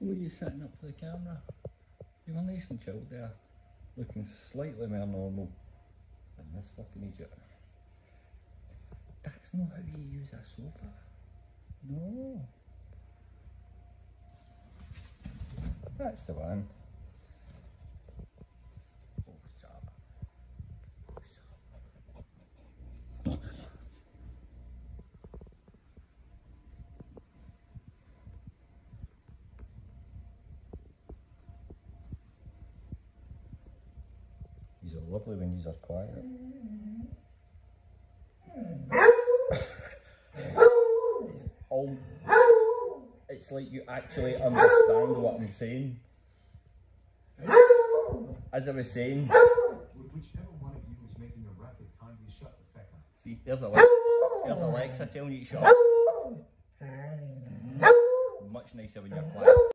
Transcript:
Were you sitting up for the camera? You were nice and chilled there, looking slightly more normal than this fucking idiot. That's not how you use a sofa. No. That's the one. Oh, shut up. Oh, shut up. He's lovely when he's quiet. it's all. It's like you actually understand what I'm saying. As I was saying, Whichever one of you is making a racket, kindly shut the feck up. see, there's Alexa, there's Alexa telling you to shut up. Much nicer when you're quiet.